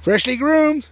Freshly groomed.